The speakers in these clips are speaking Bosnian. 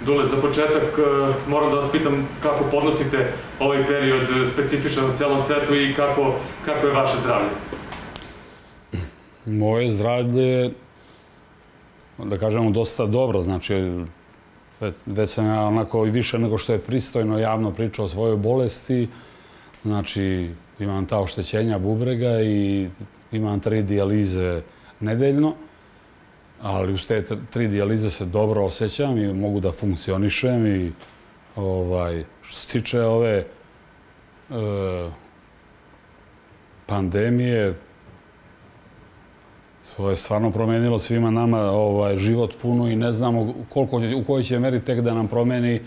Dule, za početak e, moram da vas pitam kako podnosite ovaj period specifičan u celom svetu i kako, kako je vaše zdravlje? Moje zdravlje, da kažemo, dosta dobro. Znači, već sam ja onako i više nego što je pristojno javno pričao o svojoj bolesti. Znači, imam ta oštećenja bubrega i imam tri dijalize nedeljno. Ali uz te tri dijalize se dobro osjećam i mogu da funkcionišem. I, ovaj, što se tiče ove e, pandemije, To je stvarno promenilo svima nama ovaj, život puno i ne znamo koliko, u kojoj će meri tek da nam promeni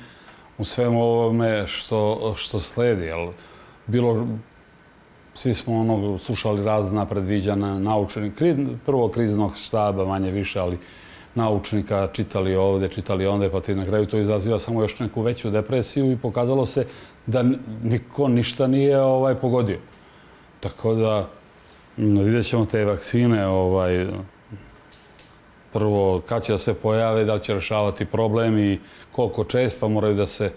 u svemu ovome što, što sledi. Ali bilo, svi smo ono, slušali razna predviđana naučenih, prvo kriznog štaba manje više, ali naučnika čitali ovde, čitali onda, pa ti na kraju to izaziva samo još neku veću depresiju i pokazalo se da niko ništa nije ovaj pogodio. Tako da, Vidjet ćemo te vakcine, ovaj, prvo kad će da se pojave, da će rešavati problem i koliko često moraju da se,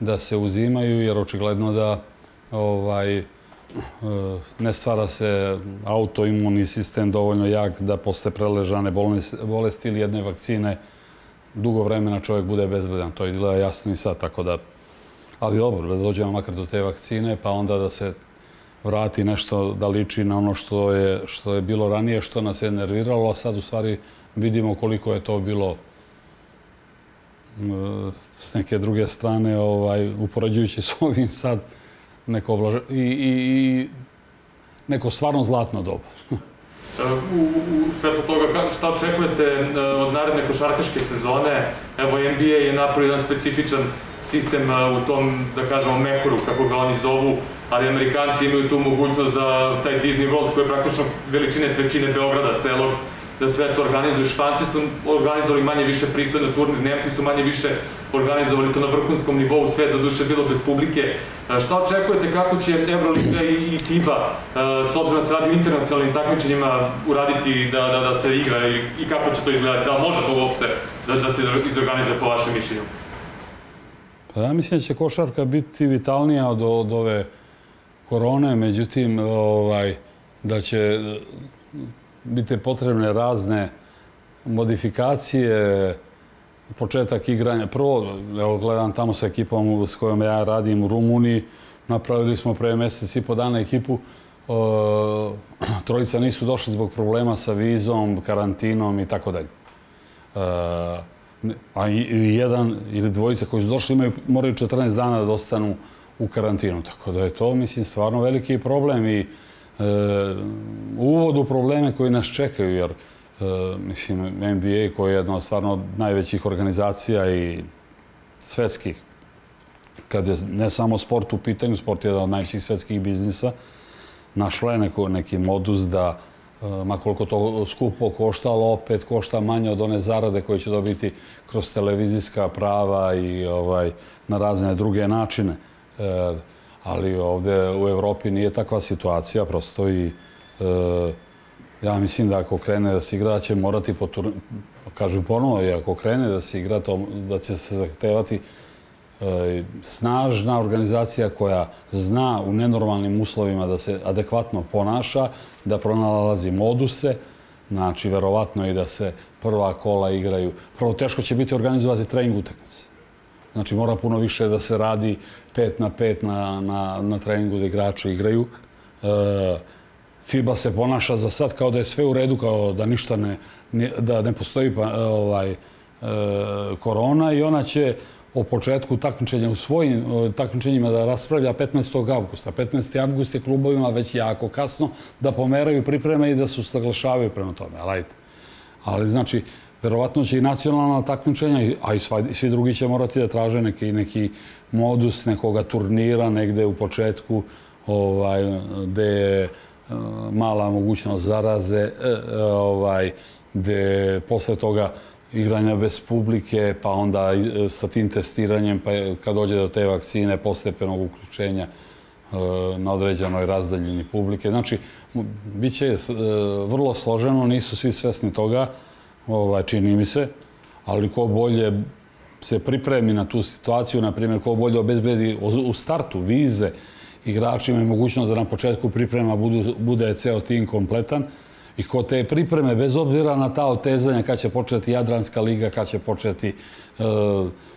da se uzimaju, jer očigledno da ovaj, ne stvara se autoimunni sistem dovoljno jak da posle preležane bolesti ili jedne vakcine dugo vremena čovjek bude bezbedan. To je jasno i sad, tako da... Ali dobro, da dođemo makar do te vakcine, pa onda da se vrati nešto da liči na ono što je, što je bilo ranije, što nas je nerviralo, a sad u stvari vidimo koliko je to bilo e, s neke druge strane, ovaj, upoređujući s ovim sad neko, oblaž... I, i, i neko stvarno zlatno doba. u, u svetu toga, šta očekujete e, od naredne košarkaške sezone? Evo, NBA je napravio jedan specifičan sistem e, u tom, da kažemo, mehuru, kako ga oni zovu, ali Amerikanci imaju tu mogućnost da taj Disney World, koji je praktično veličine trećine Beograda celog, da sve to organizuju. Španci su organizovali manje više pristojno turnir, Nemci su manje više organizovali to na vrhunskom nivou, sve do duše bilo bez publike. E, šta očekujete kako će Euroliga i FIBA, e, s obzirom da se radi u internacionalnim takmičenjima, uraditi da, da, da se igra i, i kako će to izgledati? Da li može to uopšte da, da se izorganizuje po vašem mišljenju? Pa ja mislim da će košarka biti vitalnija od, od ove korone, međutim, ovaj, da će biti potrebne razne modifikacije, početak igranja. Prvo, evo, gledam tamo sa ekipom s kojom ja radim u Rumuniji, napravili smo pre mjesec i po dana ekipu. E, trojica nisu došli zbog problema sa vizom, karantinom i tako dalje. E, a jedan ili dvojica koji su došli imaju, moraju 14 dana da ostanu u karantinu. Tako da je to, mislim, stvarno veliki problem i e, uvod u probleme koji nas čekaju, jer Eh, mislim, NBA koji je jedna od stvarno najvećih organizacija i svetskih, kad je ne samo sport u pitanju, sport je jedan od najvećih svetskih biznisa, našla je neko, neki modus da, eh, makoliko koliko to skupo koštalo, opet košta manje od one zarade koje će dobiti kroz televizijska prava i ovaj, na razne druge načine. E, ali ovdje u Evropi nije takva situacija, prosto i e, ja mislim da ako krene da se igra, će morati, kažem ponovo, i ako krene da se igra, to, da će se zahtevati e, snažna organizacija koja zna u nenormalnim uslovima da se adekvatno ponaša, da pronalazi moduse, znači verovatno i da se prva kola igraju. Prvo, teško će biti organizovati trening utakmice. Znači, mora puno više da se radi pet na pet na, na, na treningu da igrači igraju. E, FIBA se ponaša za sad kao da je sve u redu, kao da ništa ne, da ne postoji pa, e, ovaj, e, korona i ona će o početku takmičenja u svojim e, takmičenjima da raspravlja 15. augusta. 15. august je klubovima već jako kasno da pomeraju pripreme i da se usaglašavaju prema tome. Ali, ali znači, verovatno će i nacionalna takmičenja, a i svi drugi će morati da traže neki, neki modus nekoga turnira negde u početku ovaj, gde je Eh, mala mogućnost zaraze, eh, eh, ovaj, gde posle toga igranja bez publike, pa onda sa tim testiranjem, pa kad dođe do te vakcine, postepenog uključenja na određenoj razdaljini publike. Znači, bit će vrlo složeno, nisu svi svesni toga, ovaj, čini mi se, ali ko bolje se pripremi na tu situaciju, na primjer, ko bolje obezbedi u startu vize igračima i mogućnost da na početku priprema bude ceo tim kompletan, i ko te pripreme, bez obzira na ta otezanja kad će početi Jadranska liga, kad će početi e,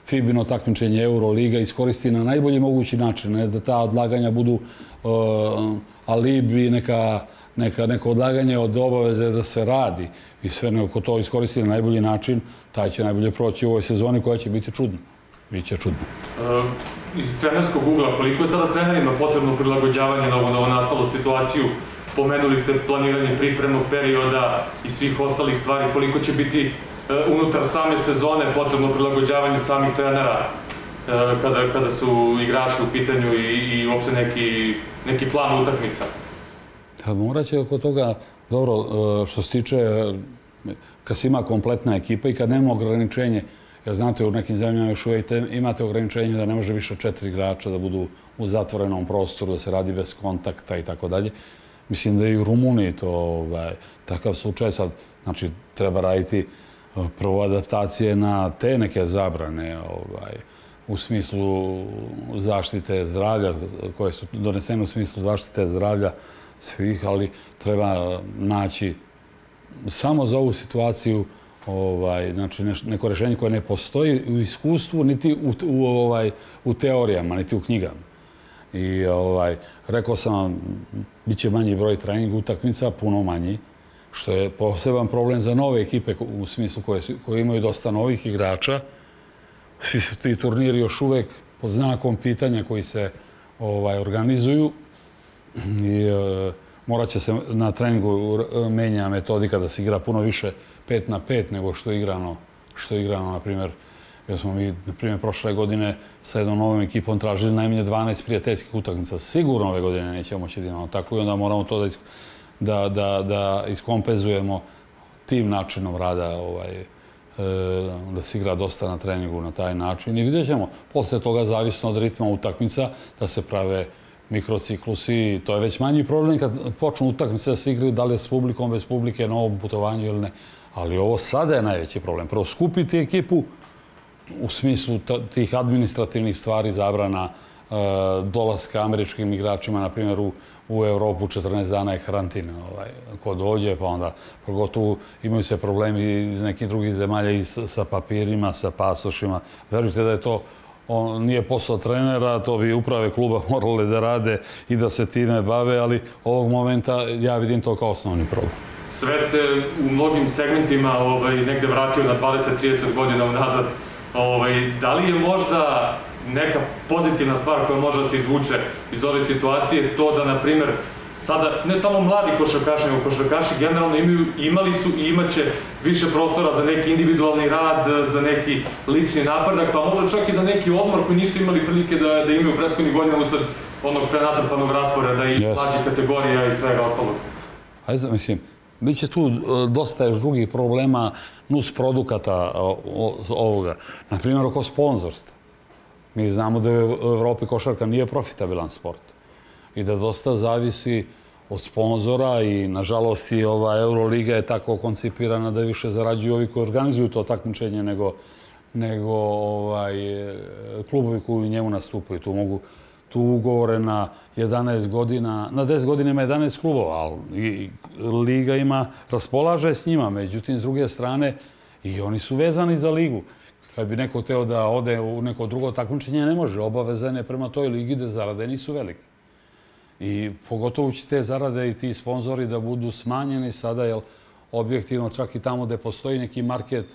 Fibino takmičenje Euroliga, iskoristi na najbolji mogući način, ne da ta odlaganja budu e, alibi, neka, neka, neko odlaganje od obaveze da se radi i sve neko to iskoristi na najbolji način, taj će najbolje proći u ovoj sezoni koja će biti čudna. Biće čudno. E, iz trenerskog ugla, koliko je sada trenerima potrebno prilagođavanje na ovu nastalu situaciju pomenuli ste planiranje pripremnog perioda i svih ostalih stvari, koliko će biti e, unutar same sezone potrebno prilagođavanje samih trenera e, kada, kada su igrači u pitanju i, i uopšte neki, neki plan utakmica? Da, morat će oko toga, dobro, e, što se tiče, kad se ima kompletna ekipa i kad nema ograničenje, ja znate, u nekim zemljama još uvijek imate ograničenje da ne može više četiri igrača da budu u zatvorenom prostoru, da se radi bez kontakta i tako dalje. Mislim da i u Rumuniji to ovaj, takav slučaj sad, znači treba raditi eh, prvo adaptacije na te neke zabrane ovaj, u smislu zaštite zdravlja, koje su donesene u smislu zaštite zdravlja svih, ali treba naći samo za ovu situaciju ovaj, znači neko rešenje koje ne postoji u iskustvu, niti u, u, ovaj, u teorijama, niti u knjigama. I ovaj, rekao sam vam, bit će manji broj trening utakmica, puno manji, što je poseban problem za nove ekipe u smislu koje, koje imaju dosta novih igrača. Svi su ti turniri još uvek pod znakom pitanja koji se ovaj, organizuju i e, morat će se na treningu menja metodika da se igra puno više 5 na 5 nego što je igrano, što je igrano na primjer, jer smo mi, na primjer, prošle godine sa jednom novom ekipom tražili najmanje 12 prijateljskih utakmica. Sigurno ove godine nećemo moći da imamo tako i onda moramo to da, da, da, da iskompenzujemo tim načinom rada ovaj, e, da se igra dosta na treningu na taj način. I vidjet ćemo, posle toga zavisno od ritma utakmica, da se prave mikrociklusi. To je već manji problem kad počnu utakmice da se igraju, da li je s publikom, bez publike, na ovom putovanju ili ne. Ali ovo sada je najveći problem. Prvo, skupiti ekipu, u smislu tih administrativnih stvari zabrana e, dolaska američkim igračima, na primjer, u, u Evropu 14 dana je karantin. Ovaj, ko dođe, pa onda pogotovo imaju se problemi iz nekih drugih zemalja i sa, sa papirima, sa pasošima. Verujte da je to on nije posao trenera, to bi uprave kluba morale da rade i da se time bave, ali ovog momenta ja vidim to kao osnovni problem. Svet se u mnogim segmentima ovaj, negde vratio na 20-30 godina unazad. Ovaj, da li je možda neka pozitivna stvar koja može da se izvuče iz ove situacije to da, na primjer, sada ne samo mladi košarkaši, nego košarkaši generalno imaju, imali su i imaće više prostora za neki individualni rad, za neki lični napredak, pa možda čak i za neki odmor koji nisu imali prilike da, da imaju prethodnih godina usled onog prenatrpanog rasporeda i yes. mlađih kategorija i svega ostalog. Ajde, mislim, Biće tu e, dosta još drugih problema nus produkata e, ovoga. Naprimjer, oko sponzorstva. Mi znamo da u Evropi košarka nije profitabilan sport i da dosta zavisi od sponzora i, nažalost, i ova Euroliga je tako koncipirana da više zarađuju ovi koji organizuju to takmičenje nego, nego ovaj, e, klubovi koji u njemu nastupaju. Tu mogu tu ugovore na 11 godina, na 10 godina ima 11 klubova, ali Liga ima, raspolaže s njima, međutim, s druge strane, i oni su vezani za Ligu. Kad bi neko teo da ode u neko drugo takmičenje, ne može. Obavezane prema toj ligi da zarade nisu velike. I pogotovo će te zarade i ti sponzori da budu smanjeni sada, jer objektivno čak i tamo gde postoji neki market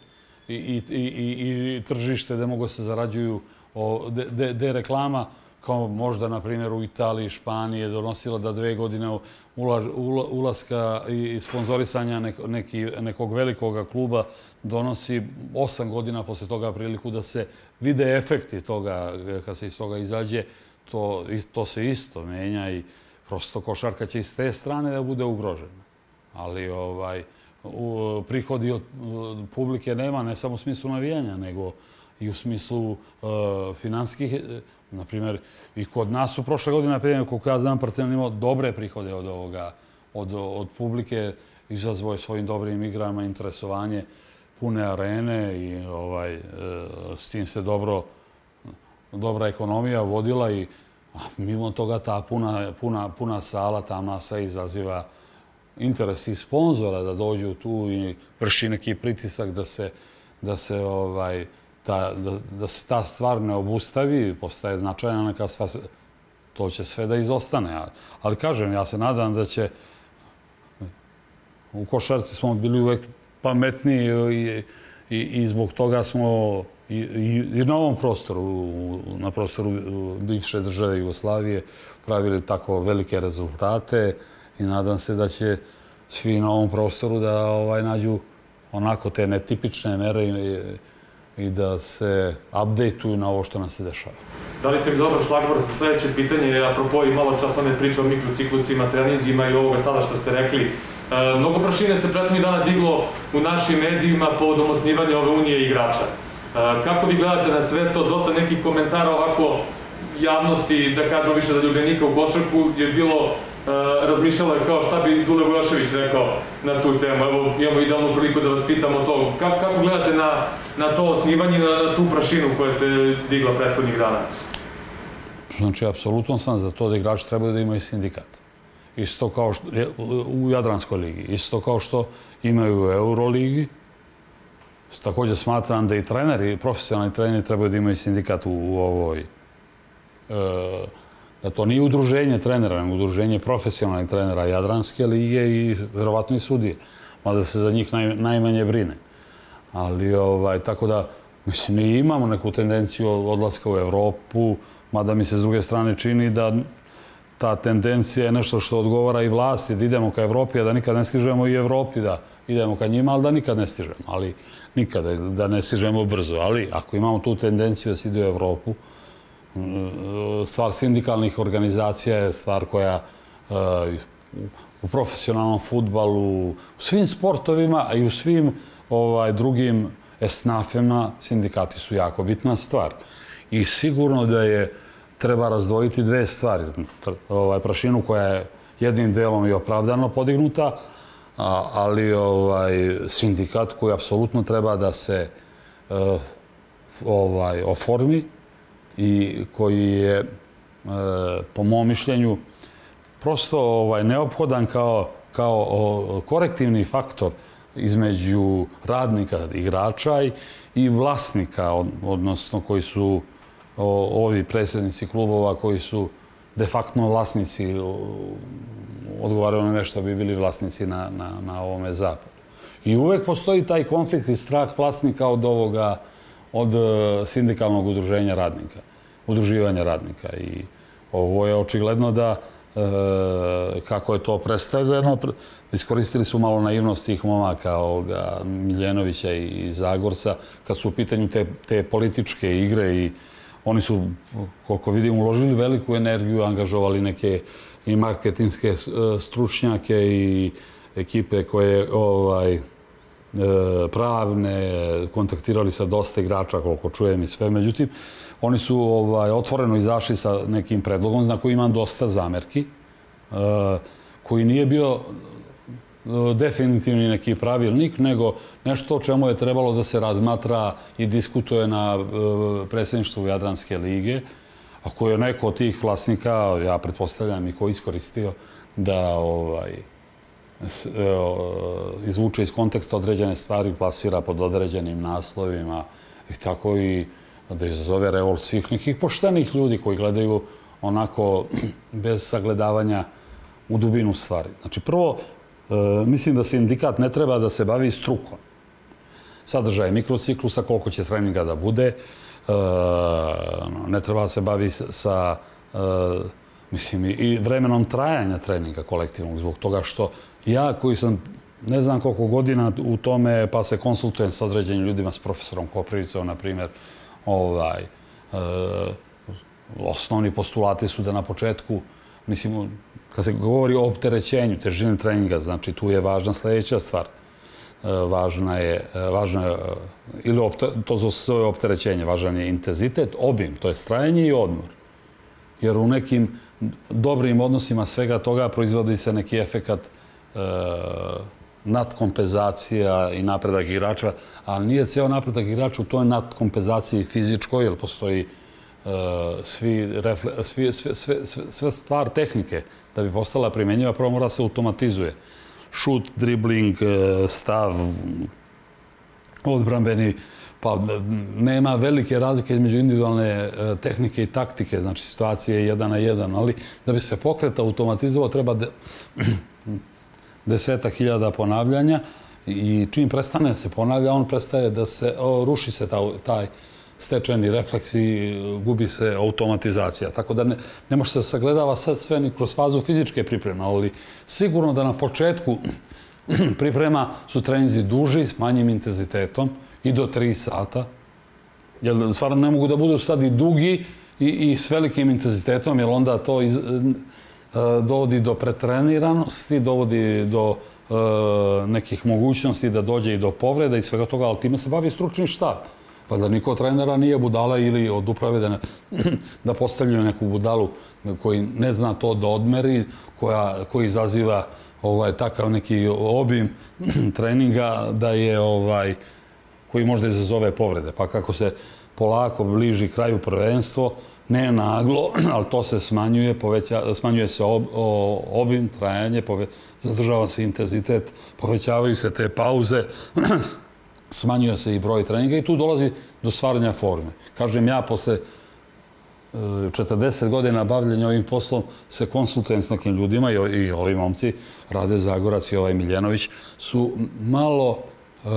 i, i, i, i tržište gde mogu se zarađuju gde reklama, kao možda, na primjer, u Italiji, Španiji je donosila da dve godine ulaska i sponzorisanja neki, nekog velikog kluba donosi osam godina posle toga priliku da se vide efekti toga kad se iz toga izađe. To, to se isto menja i prosto košarka će iz te strane da bude ugrožena. Ali ovaj, u, prihodi od publike nema, ne samo u smislu navijanja, nego i u smislu uh, finanskih. Naprimjer, i kod nas u prošle godine, naprimjer, koliko ja znam, Partizan imao dobre prihode od ovoga, od, od publike, izazvoje svojim dobrim igrama, interesovanje. pune arene i ovaj, e, s tim se dobro, dobra ekonomija vodila i mimo toga ta puna, puna, puna sala, ta masa izaziva interes i sponzora da dođu tu i vrši neki pritisak da se, da se, ovaj, ta, da, da se ta stvar ne obustavi, postaje značajna neka stvar, to će sve da izostane. Ali kažem, ja se nadam da će u košarci smo bili uvek pametniji i, i, i zbog toga smo i, i, na ovom prostoru, na prostoru bivše države Jugoslavije, pravili tako velike rezultate i nadam se da će svi na ovom prostoru da ovaj nađu onako te netipične mere i, i da se updateuju na ovo što nam se dešava. Da li ste mi dobar šlagvord za sljedeće pitanje, apropo i malo čas one priče o mikrociklusima, trenizima i ovoga sada što ste rekli, e, Mnogo prašine se prethodnih dana diglo u našim medijima povodom osnivanja ove unije igrača. E, kako vi gledate na sve to? Dosta nekih komentara ovako javnosti, da kažemo više za ljubljenika u košarku, je bilo E, razmišljala je kao šta bi Dule Vojašević rekao na tu temu. Evo, imamo idealnu priliku da vas pitamo to. Kako, kako gledate na, na to osnivanje, na, na tu prašinu koja se digla prethodnih dana? Znači, apsolutno sam za to da igrači trebaju da imaju sindikat. Isto kao što, u Jadranskoj ligi. Isto kao što imaju u Euroligi. Također smatram da i treneri, profesionalni treneri trebaju da imaju sindikat u, u ovoj e, da to nije udruženje trenera, nego udruženje profesionalnih trenera Jadranske lige i vjerovatno i sudije. Mada se za njih naj, najmanje brine. Ali, ovaj, tako da, mislim, mi imamo neku tendenciju odlaska u Evropu, mada mi se s druge strane čini da ta tendencija je nešto što odgovara i vlasti, da idemo ka Evropi, a da nikad ne stižemo i Evropi, da idemo ka njima, ali da nikad ne stižemo. Ali nikada, da ne stižemo brzo. Ali ako imamo tu tendenciju da se ide u Evropu, stvar sindikalnih organizacija je stvar koja eh, u profesionalnom futbalu, u svim sportovima, a i u svim ovaj, drugim esnafima sindikati su jako bitna stvar. I sigurno da je treba razdvojiti dve stvari. Ovaj, prašinu koja je jednim delom i opravdano podignuta, ali ovaj, sindikat koji apsolutno treba da se eh, ovaj, oformi i koji je, e, po mom mišljenju, prosto ovaj, neophodan kao, kao korektivni faktor između radnika, igrača i vlasnika, odnosno koji su ovi predsjednici klubova koji su de facto vlasnici, odgovaraju na nešto bi bili vlasnici na, na, na ovome zapadu. I uvek postoji taj konflikt i strah vlasnika od ovoga, od e, sindikalnog udruženja radnika, udruživanja radnika. I ovo je očigledno da e, kako je to predstavljeno, iskoristili su malo naivnost tih momaka ovoga, Miljenovića i Zagorca kad su u pitanju te, te političke igre i oni su, koliko vidim, uložili veliku energiju, angažovali neke i marketinske e, stručnjake i ekipe koje ovaj, E, pravne, kontaktirali sa dosta igrača, koliko čujem i sve. Međutim, oni su ovaj, otvoreno izašli sa nekim predlogom, na koji imam dosta zamerki, e, koji nije bio e, definitivni neki pravilnik, nego nešto o čemu je trebalo da se razmatra i diskutuje na predsjedništvu Jadranske lige, a koji je neko od tih vlasnika, ja pretpostavljam i ko iskoristio, da ovaj, E, izvuče iz konteksta određene stvari, plasira pod određenim naslovima i tako i da izazove revol svih nekih poštenih ljudi koji gledaju onako bez sagledavanja u dubinu stvari. Znači, prvo, e, mislim da sindikat ne treba da se bavi strukom. Sadržaj mikrociklusa, koliko će treninga da bude, e, ono, ne treba da se bavi sa mislim, i vremenom trajanja treninga kolektivnog, zbog toga što ja koji sam ne znam koliko godina u tome, pa se konsultujem sa određenim ljudima, s profesorom Koprivicom, na primjer, ovaj, e, osnovni postulati su da na početku, mislim, kad se govori o opterećenju, težine treninga, znači tu je važna sljedeća stvar. E, važna je, e, važna je, e, ili opte, to za svoje opterećenje, važan je intenzitet, obim, to je strajanje i odmor. Jer u nekim dobrim odnosima svega toga proizvodi se neki efekat E, E, nadkompenzacija i napredak igrača, ali nije ceo napredak igrača u toj nadkompenzaciji fizičkoj, jer postoji uh, svi, refle, svi, sve, sve, sve, sve stvar tehnike da bi postala primjenjiva, prvo mora se automatizuje. Šut, dribling, e, stav, odbrambeni, pa nema velike razlike između individualne tehnike i taktike, znači situacije je jedan na jedan, ali da bi se pokreta automatizovao treba de, deseta hiljada ponavljanja i čim prestane se ponavlja, on prestaje da se, o, ruši se taj, taj stečeni refleks i e, gubi se automatizacija. Tako da ne, ne može se sagledava sad sve ni kroz fazu fizičke pripreme, ali sigurno da na početku priprema su treninzi duži, s manjim intenzitetom i do 3 sata. Jer stvarno ne mogu da budu sad i dugi i, i s velikim intenzitetom, jer onda to iz, E, dovodi do pretreniranosti, dovodi do e, nekih mogućnosti da dođe i do povreda i svega toga, ali time se bavi stručni štab. Pa da niko trenera nije budala ili od uprave da, ne, da postavljaju neku budalu koji ne zna to da odmeri, koja, koji izaziva ovaj, takav neki obim treninga da je ovaj koji možda izazove povrede. Pa kako se polako bliži kraju prvenstvo, ne naglo, ali to se smanjuje, poveća, smanjuje se ob, o, obim, trajanje, pove, zadržava se intenzitet, povećavaju se te pauze, smanjuje se i broj treninga i tu dolazi do stvaranja forme. Kažem, ja posle e, 40 godina bavljenja ovim poslom se konsultujem s nekim ljudima i, i ovi momci, Rade Zagorac i ovaj Miljenović, su malo, e,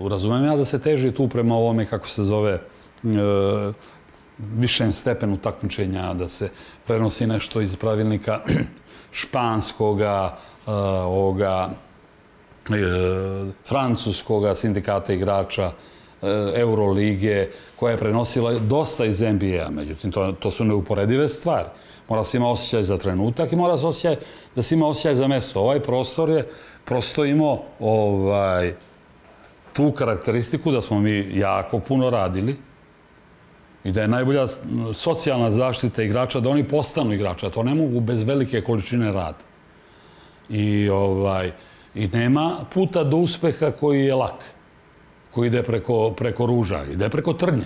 uh, razumijem ja da se teži tu prema ovome, kako se zove, e, višem stepenu takmičenja, da se prenosi nešto iz pravilnika španskoga, uh, ovoga, uh, francuskoga sindikata igrača, eh, Eurolige, koja je prenosila dosta iz NBA. Međutim, to, to su neuporedive stvari. Mora se ima osjećaj za trenutak i mora se osjećaj da se ima osjećaj za mesto. Ovaj prostor je prosto imao ovaj, tu karakteristiku da smo mi jako puno radili, i da je najbolja socijalna zaštita igrača da oni postanu igrača. To ne mogu bez velike količine rada. I, ovaj, I nema puta do uspeha koji je lak, koji ide preko, preko ruža, ide preko trnja.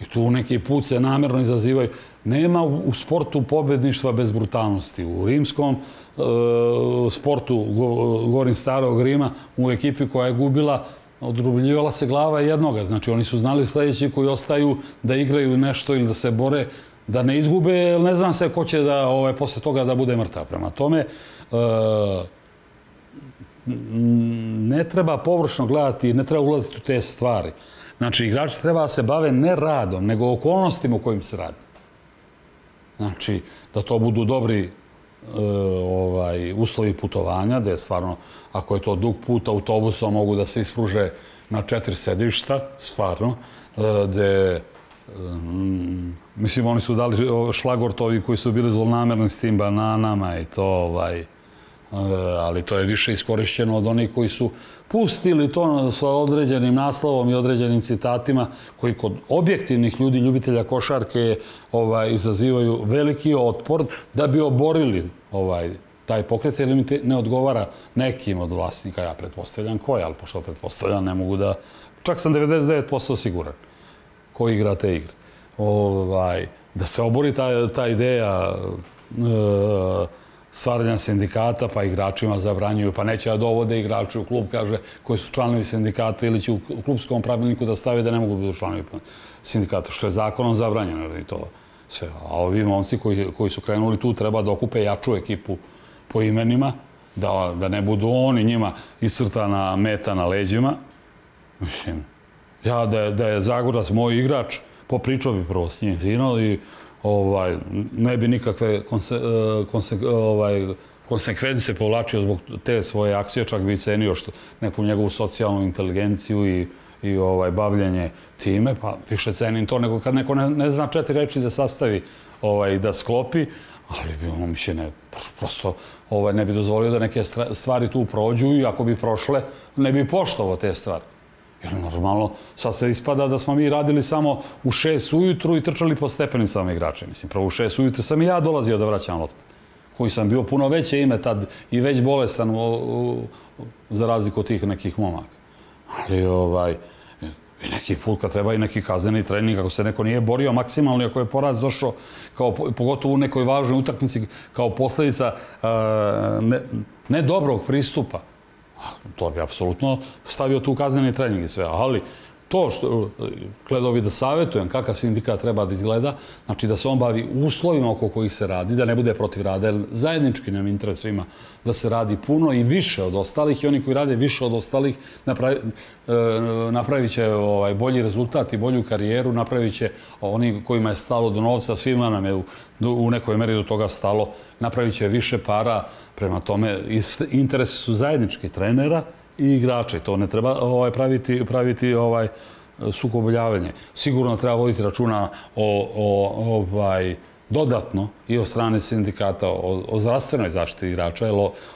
I tu neki put se namjerno izazivaju. Nema u sportu pobedništva bez brutalnosti. U rimskom e, sportu, govorim starog Rima, u ekipi koja je gubila odrubljivala se glava jednoga. Znači, oni su znali sljedeći koji ostaju da igraju nešto ili da se bore, da ne izgube, ne znam se ko će da, ovaj, posle toga da bude mrtav. Prema tome, e, ne treba površno gledati, ne treba ulaziti u te stvari. Znači, igrači treba da se bave ne radom, nego okolnostima u kojim se radi. Znači, da to budu dobri E, ovaj, uslovi putovanja, da je stvarno, ako je to dug put autobusom, mogu da se ispruže na četiri sedišta, stvarno, da gde, mm, mislim, oni su dali šlagortovi koji su bili zlonamerni s tim bananama i to, ovaj, E, ali to je više iskorišćeno od onih koji su pustili to sa određenim naslovom i određenim citatima koji kod objektivnih ljudi, ljubitelja košarke, ovaj, izazivaju veliki otpor da bi oborili ovaj, taj pokret, jer mi ne odgovara nekim od vlasnika, ja pretpostavljam koje, ali pošto pretpostavljam, ne mogu da... Čak sam 99% siguran ko igra te igre. Ovaj, da se obori ta, ta ideja e, stvaranja sindikata, pa igračima zabranjuju, pa neće da dovode igrače u klub, kaže, koji su članovi sindikata ili će u klubskom pravilniku da stave da ne mogu biti članovi sindikata, što je zakonom zabranjeno i to sve. A ovi momci koji, koji su krenuli tu treba da okupe jaču ekipu po imenima, da, da ne budu oni njima iscrtana meta na leđima. Mislim, ja da je, da je Zagorac moj igrač, popričao bi prvo s njim fino i ovaj, ne bi nikakve konse, e, konse, e, ovaj, konsekvence povlačio zbog te svoje akcije, čak bi cenio što neku njegovu socijalnu inteligenciju i, i ovaj bavljenje time, pa više cenim to nego kad neko ne, ne zna četiri reči da sastavi ovaj da sklopi, ali bi on mi se ne prosto ovaj, ne bi dozvolio da neke stvari tu prođu i ako bi prošle, ne bi poštovao te stvari. Jer normalno, sad se ispada da smo mi radili samo u šest ujutru i trčali po stepenicama igrače. Mislim, prvo u šest ujutru sam i ja dolazio da vraćam lopte. koji sam bio puno veće ime tad i već bolestan za razliku od tih nekih momaka. Ali ovaj, i neki put kad treba i neki kazneni trening, ako se neko nije borio maksimalno, ako je poraz došao, kao, pogotovo u nekoj važnoj utakmici, kao posljedica ne, ne dobrog pristupa, to bi apsolutno stavio tu kaznene trening i sve. Ali to što gledao bi da savjetujem kakav sindikat treba da izgleda, znači da se on bavi uslovima oko kojih se radi, da ne bude protiv rada, jer zajednički nam interes svima da se radi puno i više od ostalih i oni koji rade više od ostalih napravi, e, napravit će ovaj, bolji rezultat i bolju karijeru, napravit će oni kojima je stalo do novca, svima nam je u, u nekoj meri do toga stalo, napravit će više para, prema tome interesi su zajednički trenera, i igrače. To ne treba ovaj, praviti, praviti ovaj, sukobljavanje. Sigurno treba voditi računa o, o ovaj, dodatno i o strane sindikata o, o zdravstvenoj zaštiti igrača. Jer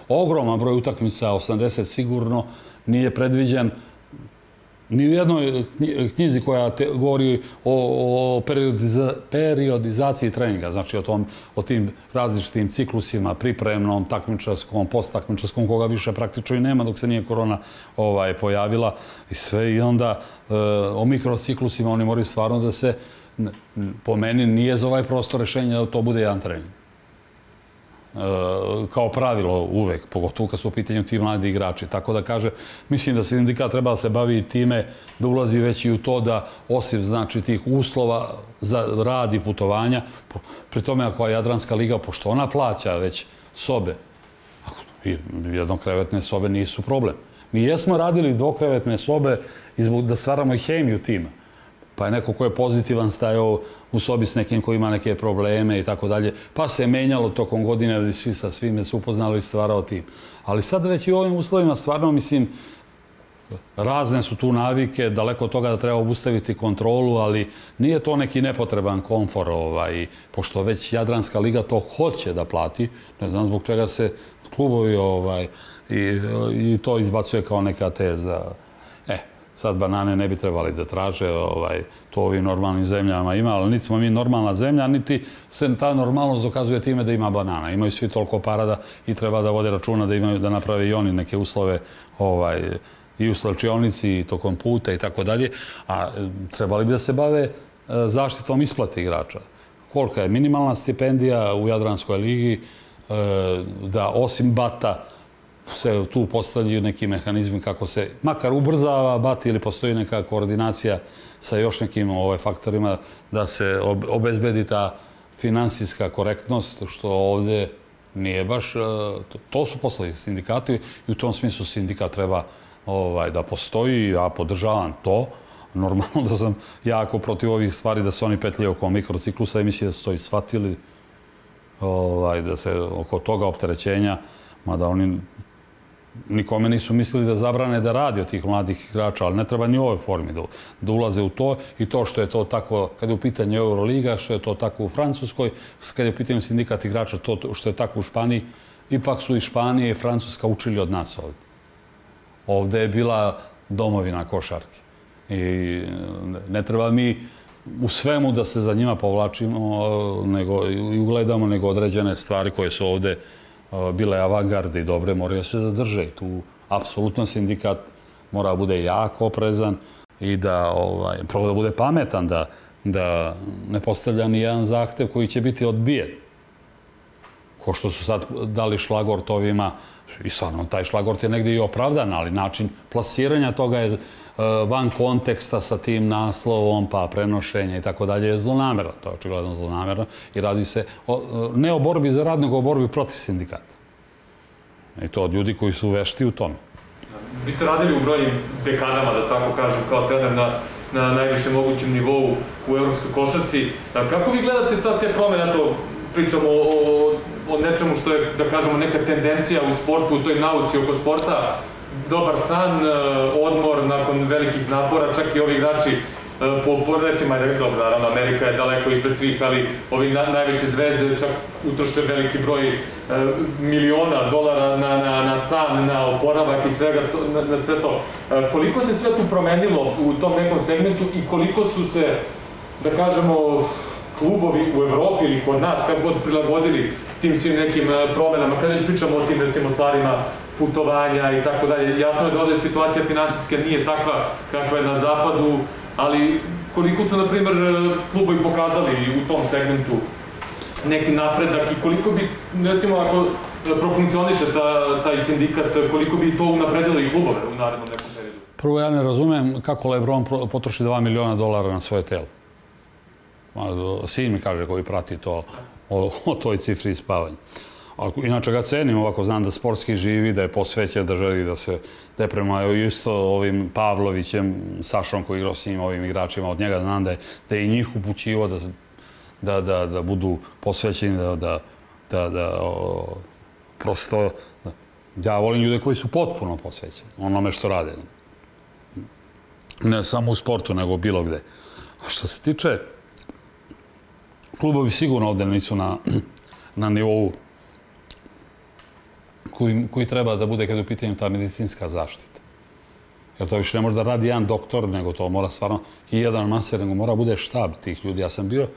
ogroman broj utakmica, 80 sigurno, nije predviđen ni u jednoj knjizi koja te govori o, o periodiza, periodizaciji treninga, znači o, tom, o tim različitim ciklusima, pripremnom, takmičarskom, posttakmičarskom, koga više praktično i nema dok se nije korona ovaj, pojavila i sve. I onda e, o mikrociklusima oni moraju stvarno da se, po meni, nije za ovaj prostor rešenja da to bude jedan trening. E, kao pravilo uvek, pogotovo kad su u pitanju ti mladi igrači. Tako da kaže, mislim da sindikat treba da se bavi time da ulazi već i u to da osim znači tih uslova za rad i putovanja, pri tome ako je Jadranska liga, pošto ona plaća već sobe, jednokrevetne sobe nisu problem. Mi jesmo radili dvokrevetne sobe da stvaramo i hemiju tima pa je neko ko je pozitivan stajao u sobi s nekim koji ima neke probleme i tako dalje, pa se je menjalo tokom godine da svi sa svime se upoznali i stvarao tim. Ali sad već i u ovim uslovima stvarno, mislim, razne su tu navike, daleko od toga da treba obustaviti kontrolu, ali nije to neki nepotreban komfor, ovaj, pošto već Jadranska liga to hoće da plati, ne znam zbog čega se klubovi ovaj, i, i to izbacuje kao neka teza. Sad banane ne bi trebali da traže, ovaj, to ovim normalnim zemljama ima, ali niti smo mi normalna zemlja, niti se ta normalnost dokazuje time da ima banana. Imaju svi toliko para da i treba da vode računa da imaju da naprave i oni neke uslove ovaj, i u slačionici i tokom puta i tako dalje, a e, trebali bi da se bave e, zaštitom isplate igrača. Kolika je minimalna stipendija u Jadranskoj ligi, e, da osim bata, se tu postavljaju neki mehanizmi kako se makar ubrzava bati ili postoji neka koordinacija sa još nekim ovaj, faktorima da se obezbedi ta finansijska korektnost, što ovdje nije baš... E, to su poslali sindikati i u tom smislu sindikat treba ovaj, da postoji. Ja podržavam to. Normalno da sam jako protiv ovih stvari da se oni petlje oko mikrociklusa i mislim da su to i shvatili ovaj, da se oko toga opterećenja, mada oni nikome nisu mislili da zabrane da radi od tih mladih igrača, ali ne treba ni u ovoj formi da, da ulaze u to. I to što je to tako, kad je u pitanju Euroliga, što je to tako u Francuskoj, kad je u pitanju sindikat igrača, to što je tako u Španiji, ipak su i Španija i Francuska učili od nas ovdje. Ovdje je bila domovina košarke. I e, ne treba mi u svemu da se za njima povlačimo nego, i ugledamo nego određene stvari koje su ovdje bila je avangarde i dobre, moraju se zadrže. Tu apsolutno sindikat mora bude jako oprezan i da, ovaj, prvo da bude pametan, da, da ne postavlja ni jedan zahtev koji će biti odbijen. Ko što su sad dali šlagort ovima, i stvarno taj šlagort je negdje i opravdan, ali način plasiranja toga je e, van konteksta sa tim naslovom, pa prenošenje i tako dalje, je zlonamerno. To je očigledno zlonamerno i radi se o, e, ne o borbi za rad, nego o borbi protiv sindikata. I to od ljudi koji su vešti u tome. Vi ste radili u brojnim dekadama, da tako kažem, kao trener na, na najvišem mogućem nivou u evropskoj košarci. Kako vi gledate sad te promene, to pričamo o, o o nečemu što je, da kažemo, neka tendencija u sportu, u toj nauci oko sporta, dobar san, e, odmor nakon velikih napora, čak i ovi igrači e, po, po recima, ajde, dobro, naravno, Amerika je daleko ispred svih, ali ovi na, najveće zvezde čak utroše veliki broj e, miliona dolara na, na, na san, na oporavak i svega to, na, na sve to. E, koliko se sve tu promenilo u tom nekom segmentu i koliko su se, da kažemo, klubovi u Evropi ili kod nas, kako god prilagodili tim svim nekim e, promjenama. Kada već pričamo o tim, recimo, stvarima putovanja i tako dalje, jasno je da ovdje situacija finansijska nije takva kakva je na zapadu, ali koliko su, na primjer, e, klubovi pokazali u tom segmentu neki napredak i koliko bi, recimo, ako profunkcioniše ta, taj sindikat, koliko bi to unapredilo i klubove u narednom nekom periodu? Prvo, ja ne razumem kako Lebron potroši 2 miliona dolara na svoje telo. Sin mi kaže koji prati to o, o toj cifri spavanja. Inače ga cenim ovako, znam da sportski živi, da je posvećen, da želi da se da isto ovim Pavlovićem, Sašom koji igrao s njim, ovim igračima, od njega znam da je, da je i njih upućivo da, da, da, da budu posvećeni, da, da, da, da o, prosto, da, ja volim ljude koji su potpuno posvećeni onome što rade. Ne samo u sportu, nego bilo gde. A što se tiče, klubovi sigurno ovdje nisu na, na nivou koji, koji treba da bude kada je u pitanju ta medicinska zaštita. Jer to više ne može da radi jedan doktor, nego to mora stvarno i jedan maser, nego mora bude štab tih ljudi. Ja sam bio,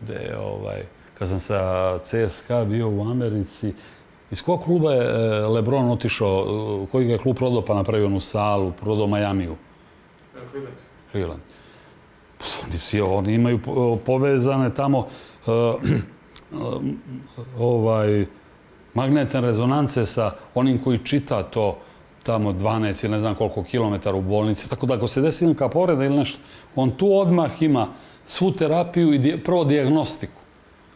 gde, ovaj, kad sam sa CSKA bio u Americi, iz kog kluba je e, Lebron otišao, koji ga je klub prodao pa napravio onu salu, prodao Majamiju? Cleveland. Cleveland. Oni, imaju povezane tamo uh, ovaj, magnetne rezonance sa onim koji čita to tamo 12 ili ne znam koliko kilometara u bolnici. Tako da ako se desi neka povreda ili nešto, on tu odmah ima svu terapiju i prvo diagnostiku.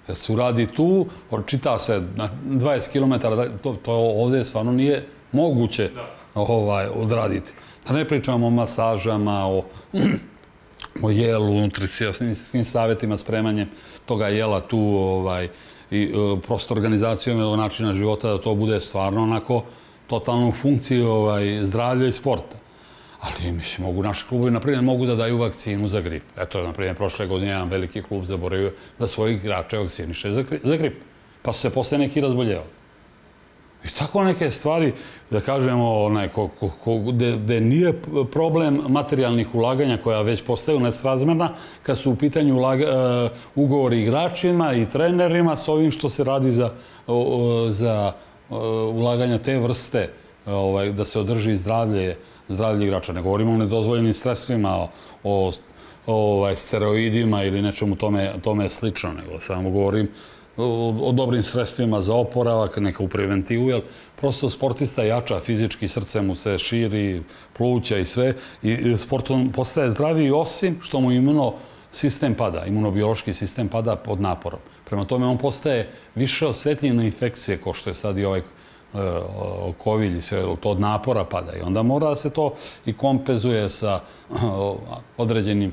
Jer se uradi tu, čita se na 20 km, to, to ovdje stvarno nije moguće ovaj, odraditi. Da ne pričamo o masažama, o, o jelu, nutricijasnim savjetima, spremanjem toga jela tu, ovaj, i e, prosto organizacijom jednog načina života da to bude stvarno onako totalno u funkciji ovaj, zdravlja i sporta. Ali, mislim, mogu naši klubovi, na primjer, mogu da daju vakcinu za grip. Eto, na primjer, prošle godine jedan veliki klub zaboravio da svojih igrače vakciniše za, za grip. Pa su se posle neki razboljevali. I tako neke stvari, da kažemo, onaj, ko, ko, ko, de, de nije problem materijalnih ulaganja koja već postaju nesrazmerna kad su u pitanju ulaga, e, ugovori igračima i trenerima s ovim što se radi za, za e, ulaganja te vrste, ovaj, da se održi zdravlje, zdravlje igrača. Ne govorimo o nedozvoljenim sredstvima, o, o ovaj, steroidima ili nečemu tome, tome slično, nego samo govorim o dobrim sredstvima za oporavak, neka u preventivu, jer prosto sportista jača fizički, srce mu se širi, pluća i sve, i sportom postaje zdraviji osim što mu imuno sistem pada, imunobiološki sistem pada pod naporom. Prema tome on postaje više osjetljiv na infekcije, kao što je sad i ovaj e, kovilj sve, to od napora pada. I onda mora da se to i kompenzuje sa određenim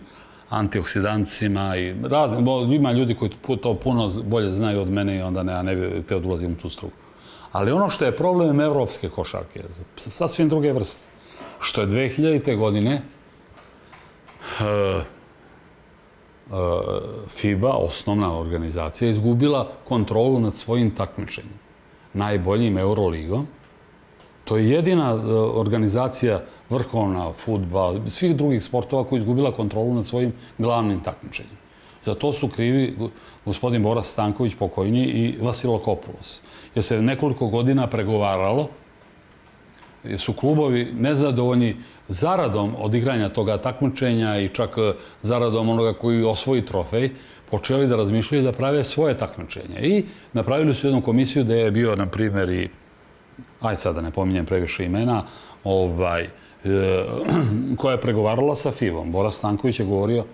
antioksidancima i razne, ima ljudi koji to puno bolje znaju od mene i onda ne, ja ne bi te odulazim u tu struku. Ali ono što je problem evropske košarke, sasvim druge vrste, što je 2000. godine e, e, uh, FIBA, osnovna organizacija, izgubila kontrolu nad svojim takmičenjem, najboljim Euroligom, To je jedina e, organizacija vrhovna, futbal, svih drugih sportova koji izgubila kontrolu nad svojim glavnim takmičenjem. Za to su krivi gospodin Boras Stanković pokojni i Vasilo Kopulos. Jer se nekoliko godina pregovaralo, jer su klubovi nezadovoljni zaradom od igranja toga takmičenja i čak e, zaradom onoga koji osvoji trofej, počeli da razmišljaju da prave svoje takmičenje. I napravili su jednu komisiju da je bio, na primjer, i aj sad da ne pominjem previše imena, ovaj, e, koja je pregovarala sa FIBom. Bora Stanković je govorio e,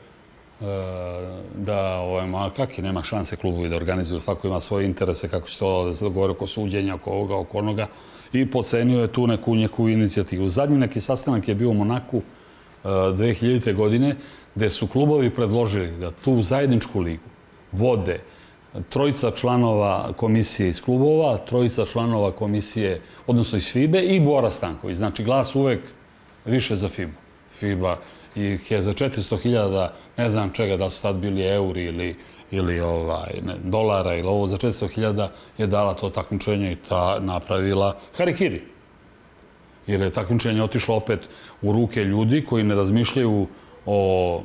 da ovaj, ma, kaki nema šanse klubovi da organizuju, svako ima svoje interese, kako će to da se dogovore oko suđenja, oko ovoga, oko onoga, i pocenio je tu neku njeku inicijativu. Zadnji neki sastanak je bio u Monaku e, 2000. Godine, gde su klubovi predložili da tu zajedničku ligu vode trojica članova komisije iz klubova, trojica članova komisije, odnosno iz FIBE i Bora Stanković. Znači, glas uvek više za FIBu. FIBA ih je za 400.000, ne znam čega, da su sad bili euri ili, ili ovaj, ne, dolara ili ovo, za 400.000 je dala to takmičenje i ta napravila Harikiri. Jer je takmičenje otišlo opet u ruke ljudi koji ne razmišljaju o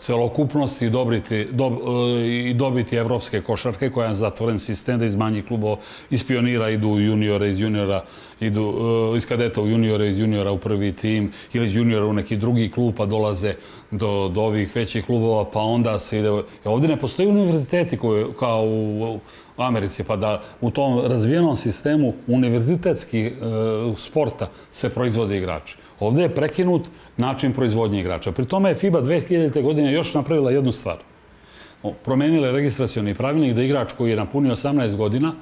celokupnost i dobiti, dob, e, i dobiti evropske košarke koja je zatvoren sistem da iz manjih klubova iz pionira idu u juniore, iz juniora idu e, iz kadeta u juniore, iz juniora u prvi tim ili iz juniora u neki drugi klub pa dolaze do, do ovih većih klubova pa onda se ide... E, ovdje ne postoji univerziteti koji, kao u, u Americi pa da u tom razvijenom sistemu univerzitetskih e, sporta se proizvode igrači. Ovdje je prekinut način proizvodnje igrača. Pri tome je FIBA 2000. godine još napravila jednu stvar. Promenila je registracioni pravilnik da igrač koji je napunio 18 godina,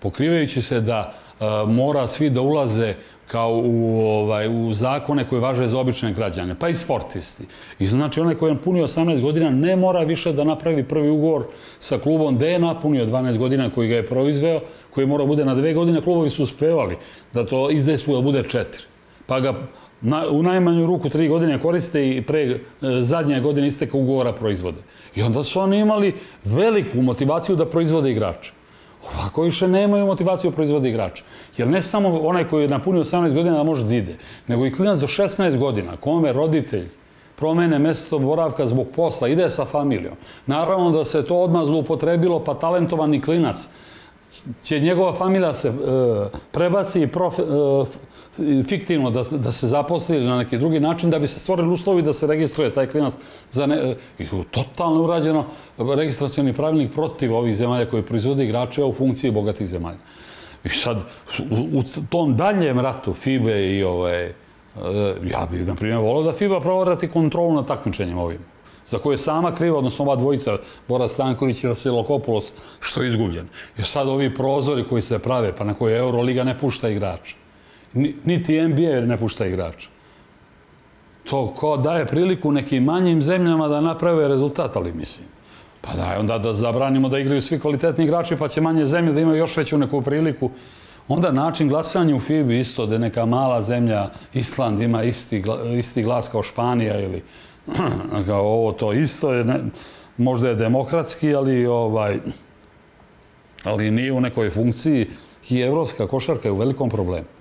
pokrivajući se da e, mora svi da ulaze kao u, ovaj, u zakone koje važe za obične građane, pa i sportisti. I znači, onaj koji je napunio 18 godina ne mora više da napravi prvi ugovor sa klubom gde je napunio 12 godina koji ga je proizveo, koji mora bude na dve godine. Klubovi su uspevali da to izdejstvuje bude četiri pa ga na, u najmanju ruku tri godine koriste i pre e, zadnje godine isteka ugovora proizvode. I onda su oni imali veliku motivaciju da proizvode igrače. Ovako više nemaju motivaciju proizvodi igrača. Jer ne samo onaj koji je napunio 18 godina da može da ide, nego i klinac do 16 godina, kome roditelj promene mjesto boravka zbog posla, ide sa familijom. Naravno da se to odmah zlupotrebilo, pa talentovani klinac će njegova familija se e, prebaci i profe, e, fiktivno da, da se zaposli na neki drugi način da bi se stvorili uslovi da se registruje taj klinac za ne, e, i totalno urađeno registracioni pravilnik protiv ovih zemalja koji proizvode igrače u funkciji bogatih zemalja. I sad, u, u tom daljem ratu FIBE i ove, ovaj, ja bih, na primjer, volio da FIBA provarati kontrolu na takmičenjem ovim za koje je sama kriva, odnosno ova dvojica, Bora Stanković i Vasilo Kopulos, što je izgubljen. Jer sad ovi prozori koji se prave, pa na koje Euroliga ne pušta igrača niti NBA ne pušta igrača. To ko daje priliku nekim manjim zemljama da naprave rezultat, ali mislim. Pa da, onda da zabranimo da igraju svi kvalitetni igrači, pa će manje zemlje da imaju još veću neku priliku. Onda način glasanja u FIBI isto, da neka mala zemlja, Island ima isti, isti glas kao Španija ili kao ovo to isto je, ne, možda je demokratski, ali ovaj, ali nije u nekoj funkciji i evropska košarka je u velikom problemu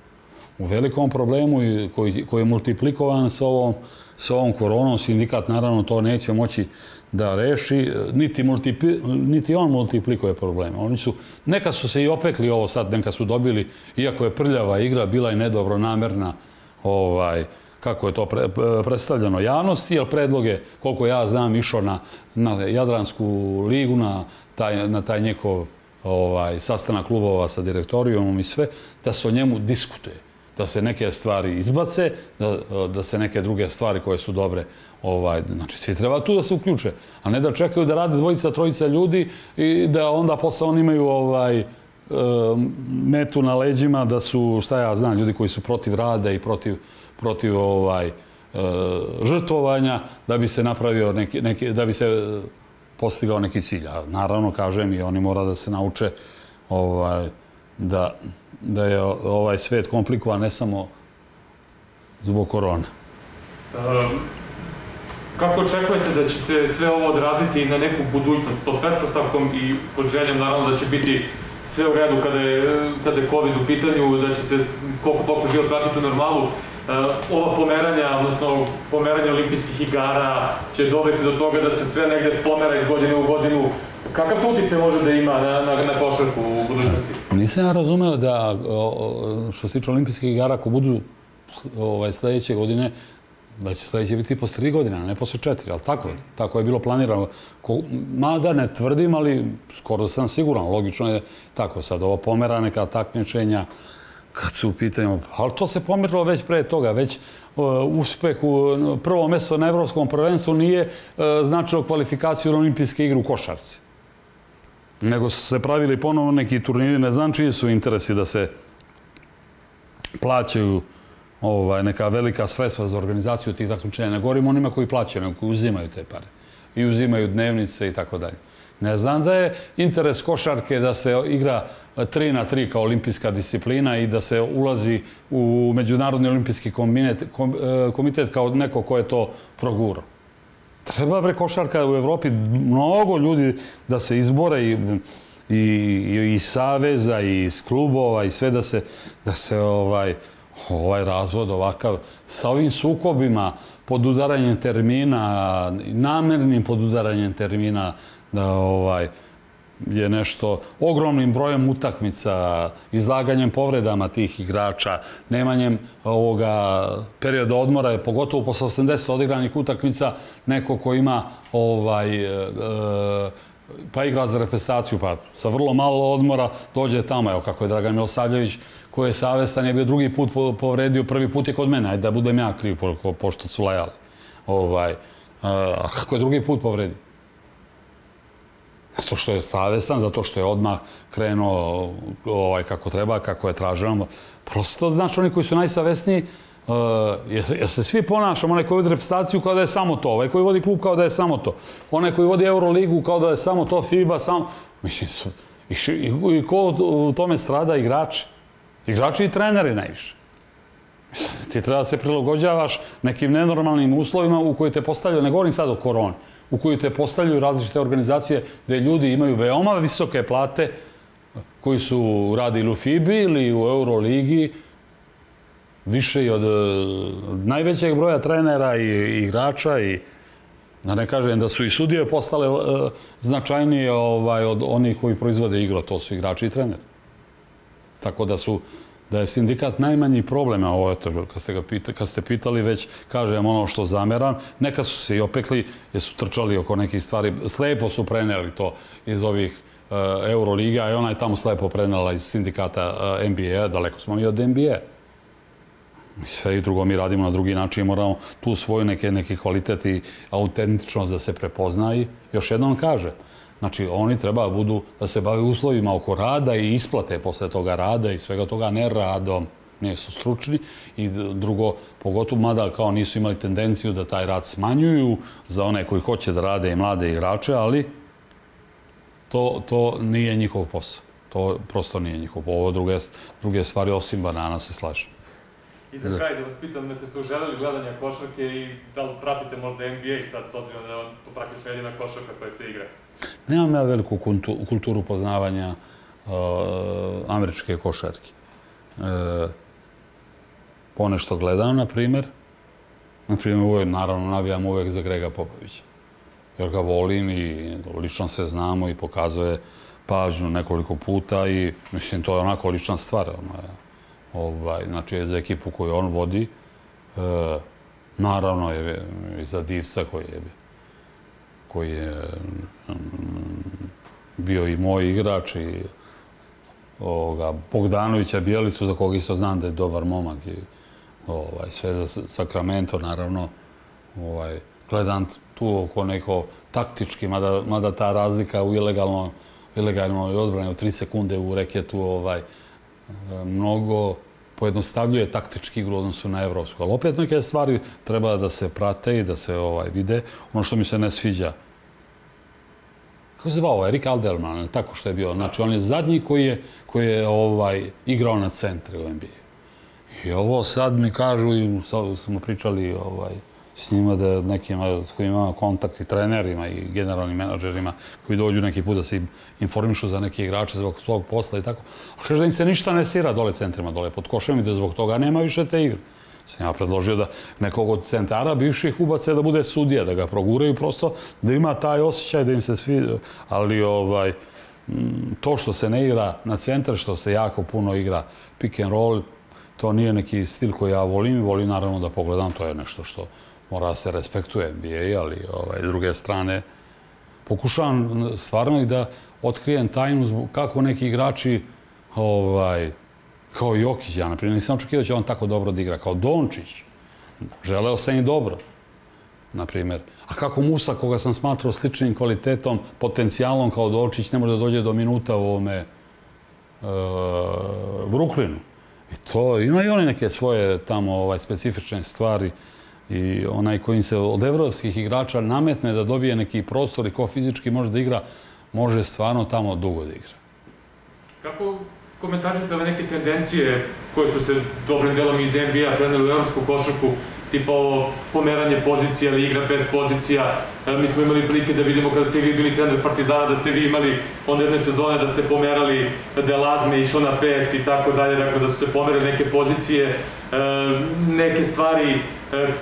u velikom problemu i koji, koji je multiplikovan sa ovom, sa ovom koronom. Sindikat naravno to neće moći da reši, niti, multipli, niti on multiplikuje probleme. Oni su, neka su se i opekli ovo sad, neka su dobili, iako je prljava igra, bila i nedobro namerna, ovaj, kako je to pre, predstavljeno javnosti, jer predloge, koliko ja znam, išao na, na Jadransku ligu, na taj, na taj njekov ovaj, sastanak klubova sa direktorijom i sve, da se o njemu diskutuje da se neke stvari izbace, da, da se neke druge stvari koje su dobre, ovaj, znači svi treba tu da se uključe, a ne da čekaju da rade dvojica, trojica ljudi i da onda posle oni imaju ovaj, metu na leđima da su, šta ja znam, ljudi koji su protiv rada i protiv, protiv ovaj, e, žrtvovanja da bi se napravio neki, neki, da bi se e, postigao neki cilj. A naravno, kažem, i oni mora da se nauče ovaj, da, da je ovaj svet komplikovan ne samo zbog korona. Um, kako očekujete da će se sve ovo odraziti na neku budućnost pod pretpostavkom i pod željom naravno da će biti sve u redu kada je, kada je COVID u pitanju, da će se koliko toliko život vratiti u normalu. Uh, ova pomeranja, odnosno pomeranje olimpijskih igara će dovesti do toga da se sve negde pomera iz godine u godinu. Kakav to utice može da ima na, na, na košarku u budućnosti? Nisam ja razumeo da, što se tiče olimpijskih igara, ako budu ovaj, sljedeće godine, da će sljedeće biti posle tri godine, a ne posle četiri, ali tako, tako je bilo planirano. Mada ne tvrdim, ali skoro sam siguran, logično je tako sad, ovo pomera neka takmičenja, kad su u pitanju, ali to se pomerilo već pre toga, već uh, uspeh u prvo mjesto na Evropskom prvenstvu nije uh, značilo kvalifikaciju na olimpijske igre u košarci nego su se pravili ponovo neki turniri, ne znam čiji su interesi da se plaćaju ovaj, neka velika sredstva za organizaciju tih takmičenja. Ne govorimo onima koji plaćaju, nego koji uzimaju te pare. I uzimaju dnevnice i tako dalje. Ne znam da je interes košarke da se igra 3 na 3 kao olimpijska disciplina i da se ulazi u Međunarodni olimpijski komitet, e, komitet kao neko ko je to progurao. Treba bre košarka u Evropi mnogo ljudi da se izbore i i i, i saveza i iz klubova i sve da se da se ovaj ovaj razvod ovakav sa ovim sukobima podudaranjem termina, namernim podudaranjem termina, da ovaj, je nešto ogromnim brojem utakmica, izlaganjem povredama tih igrača, nemanjem ovoga perioda odmora, pogotovo posle 80 odigranih utakmica, neko ko ima ovaj, e, e, pa igra za reprezentaciju, pa sa vrlo malo odmora dođe tamo, evo kako je Dragan Milosavljević, koji je savestan, je bio drugi put povredio, prvi put je kod mene, ajde da budem ja kriv, pošto su lajali. Ovaj, a kako je drugi put povredio? Zato što je savestan, zato što je odmah krenuo ovaj, kako treba, kako je traženo. Prosto, znači, oni koji su najsavesniji, uh, eh, ja se svi ponašamo, onaj koji vodi reprezentaciju kao da je samo to, ovaj koji vodi klub kao da je samo to, onaj koji vodi Euroligu kao da je samo to, FIBA, samo... Mislim, su, i, i, i ko u tome strada igrači? Igrači i treneri najviše. Mislim, ti treba da se prilagođavaš nekim nenormalnim uslovima u koje te postavljaju, ne govorim sad o koroni, u koju te postavljaju različite organizacije gde ljudi imaju veoma visoke plate koji su radili u FIBI ili u Euroligi, više i od e, najvećeg broja trenera i igrača i da ne kažem da su i sudije postale e, značajnije ovaj, od onih koji proizvode igro, to su igrači i treneri. Tako da su da je sindikat najmanji problem, a ovo je to, kad ste, ga pita, kad ste pitali, već kažem ono što zameram, neka su se i opekli, jer su trčali oko nekih stvari, slepo su preneli to iz ovih uh, Euroliga, a ona je tamo slepo prenela iz sindikata eh, uh, NBA, daleko smo mi od NBA. Mi sve i drugo mi radimo na drugi način, moramo tu svoju neke, neke kvaliteti i autentičnost da se prepoznaji. Još jednom kaže, Znači, oni treba budu, da se bave uslovima oko rada i isplate posle toga rada i svega toga, ne radom, nisu stručni. I drugo, pogotovo mada kao nisu imali tendenciju da taj rad smanjuju za one koji hoće da rade i mlade igrače, ali to, to nije njihov posao. To prosto nije njihov. Ovo druge, druge stvari osim banana se slažem. I za kraj da vas pitam, da se su želeli gledanja košarke i da li pratite možda NBA sad s obzirom da je to praktično jedina košarka koja se igra? Nemam ja veliku kulturu poznavanja uh, američke košarke. Uh, ponešto gledam, na primjer. Na primjer, uvijek, naravno, navijam uvijek za Grega Popovića. Jer ga volim i lično se znamo i pokazuje pažnju nekoliko puta i mislim, to je onako lična stvar. Ono je, ovaj, znači je za ekipu koju on vodi. E, naravno je i za Divca koji je, koji je mm, bio i moj igrač i ovoga, Bogdanovića Bijelicu za koga isto znam da je dobar momak i ovaj, sve za Sakramento naravno ovaj, gledam tu oko neko taktički, mada, mada ta razlika u ilegalno, ilegalnoj odbrani od 3 sekunde u reketu ovaj, mnogo pojednostavljuje taktički igru odnosu na evropsku. Ali opet neke stvari treba da se prate i da se ovaj vide. Ono što mi se ne sviđa. Kako se zvao? Erik Alderman, tako što je bio. Znači, on je zadnji koji je, koji je ovaj, igrao na centri u NBA. I ovo sad mi kažu, i smo pričali ovaj, s njima da nekima s kojima imamo kontakt i trenerima i generalnim menadžerima koji dođu neki put da se informišu za neke igrače zbog svog posla i tako. Ali kaže da im se ništa ne sira dole centrima, dole pod košem i da zbog toga nema više te igre. Sam ja predložio da nekog od centara bivših ubace da bude sudija, da ga proguraju prosto, da ima taj osjećaj da im se svi... Ali ovaj, mm, to što se ne igra na centar, što se jako puno igra pick and roll, to nije neki stil koji ja volim i volim naravno da pogledam, to je nešto što mora da se respektuje NBA, ali ovaj, druge strane pokušavam stvarno i da otkrijem tajnu kako neki igrači ovaj, kao Jokić, ja naprimjer, nisam očekio da će on tako dobro da igra, kao Dončić. Želeo sam i dobro, na primjer. A kako Musa, koga sam smatrao sličnim kvalitetom, potencijalom kao Dončić, ne može da dođe do minuta u ovome e, uh, Brooklynu. I to, ima i oni neke svoje tamo ovaj, specifične stvari i onaj kojim se od evropskih igrača nametne da dobije neki prostor i ko fizički može da igra, može stvarno tamo dugo da igra. Kako komentažite ove neke tendencije koje su se dobrim delom iz NBA preneli u evropsku košarku, tipa pomeranje pozicija ili igra bez pozicija. E, mi smo imali prilike da vidimo kada ste vi bili trener Partizana, da ste vi imali onda jedne sezone da ste pomerali Delazme išao na pet i tako dalje, dakle da su se pomerali neke pozicije, e, neke stvari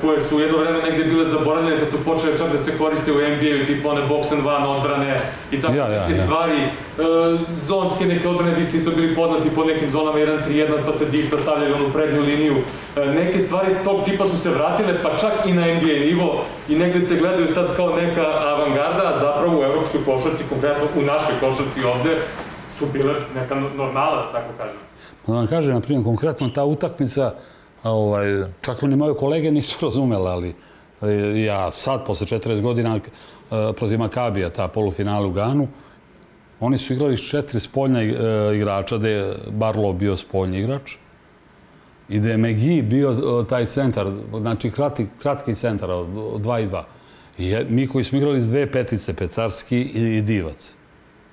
koje su jedno vreme negde bile zaboravljene, sad su počele čak da se koriste u NBA-u, tipa one box and one odbrane i tako Ja, ja, neke ja. stvari. E, zonske neke odbrane, vi ste isto bili poznati po nekim zonama 1-3-1, pa ste divca stavljali onu prednju liniju. E, neke stvari tog tipa su se vratile, pa čak i na NBA nivo i negde se gledaju sad kao neka avangarda, a zapravo u evropskoj košarci, konkretno u našoj košarci ovde, su bile neka normala, da tako kažem. Da vam kažem, na primjer, konkretno ta utakmica, ovaj, čak ni moje kolege nisu razumele, ali e, ja sad, posle 40 godina, e, protiv Makabija, ta polufinale u Ganu, oni su igrali s četiri spoljna e, igrača, da je Barlo bio spoljni igrač i da je Megi bio taj centar, znači kratki, kratki centar od 2 i 2. I mi koji smo igrali s dve petice, Pecarski i, Divac,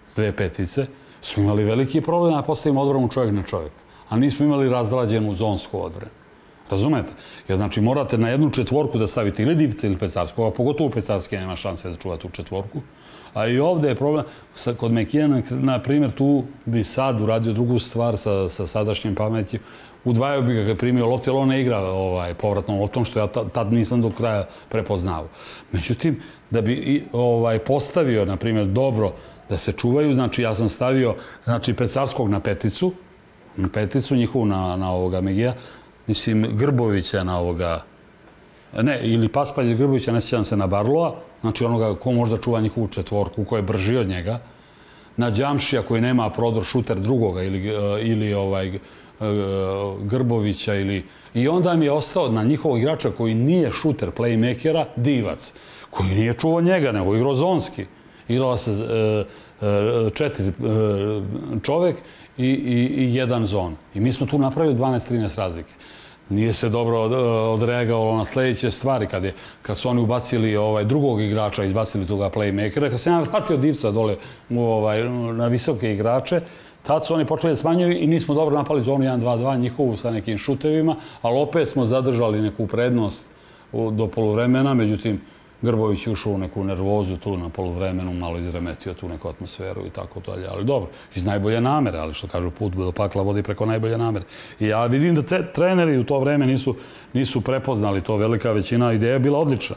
s dve petice, smo imali veliki problem a postavimo odbranu čovjek na čovjek. A nismo imali razdrađenu zonsku odbranu. Razumete? Jer znači morate na jednu četvorku da stavite ili divce ili Pecarskog, a pogotovo Pecarski nema šanse da čuvate u četvorku. A i ovdje je problem, sa, kod Mekijana, na primjer, tu bi sad uradio drugu stvar sa, sa sadašnjim pametju. Udvajao bi ga kad primio loptu, jer on ne igra ovaj, povratnom loptom, što ja tad nisam do kraja prepoznao. Međutim, da bi i, ovaj, postavio, na primjer, dobro da se čuvaju, znači ja sam stavio znači, Pecarskog na peticu, na peticu njihovu na, na ovoga Megija, mislim Grbovića na ovoga, ne, ili Paspalj Grbovića, ne sjećam se na Barloa, znači onoga ko možda čuva njihovu četvorku, ko je brži od njega, na Đamšija koji nema prodor šuter drugoga ili, e, ili ovaj, e, Grbovića ili... I onda mi je ostao na njihovog igrača koji nije šuter playmakera, Divac, koji nije čuvao njega, nego igrao zonski. Igrala se e, četiri čovek i, i, i jedan zon. I mi smo tu napravili 12-13 razlike. Nije se dobro od- odreagovalo na sljedeće stvari kad, je, kad su oni ubacili ovaj drugog igrača, izbacili toga playmakera. Kad se nam vratio divca dole u, ovaj, na visoke igrače, tad su oni počeli da smanjuju i nismo dobro napali zonu 1-2-2 njihovu sa nekim šutevima, ali opet smo zadržali neku prednost do poluvremena, međutim, Grbović je ušao u neku nervozu tu na poluvremenu, malo izremetio tu neku atmosferu i tako dalje. Ali dobro, iz najbolje namere, ali što kažu put do pakla vodi preko najbolje namere. I ja vidim da treneri u to vreme nisu, nisu prepoznali to, velika većina. Ideja je bila odlična.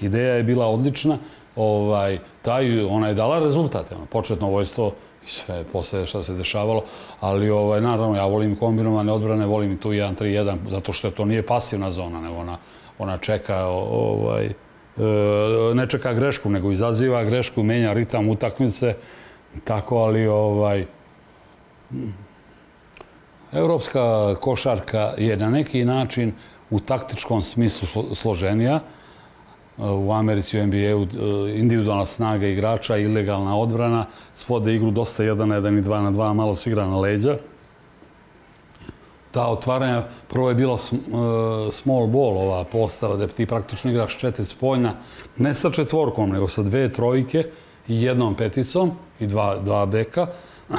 Ideja je bila odlična. Ovaj, taj, ona je dala rezultate. Ono, početno vojstvo i sve posle što se dešavalo, ali ovaj, naravno ja volim kombinovane odbrane, volim i tu 1-3-1, zato što to nije pasivna zona, nego ona, ona čeka ovaj, E, ne čeka grešku, nego izaziva grešku, menja ritam utakmice, tako, ali ovaj, Evropska košarka je na neki način u taktičkom smislu složenija. E, u Americi, u NBA-u, e, individualna snaga igrača, ilegalna odbrana, svode igru dosta 1 na 1 i 2 na 2, malo se igra na leđa. Ta otvaranja, prvo je bilo e, small ball, ova postava, da ti praktično igraš četiri spoljna, ne sa četvorkom, nego sa dve trojke i jednom peticom i dva, dva beka.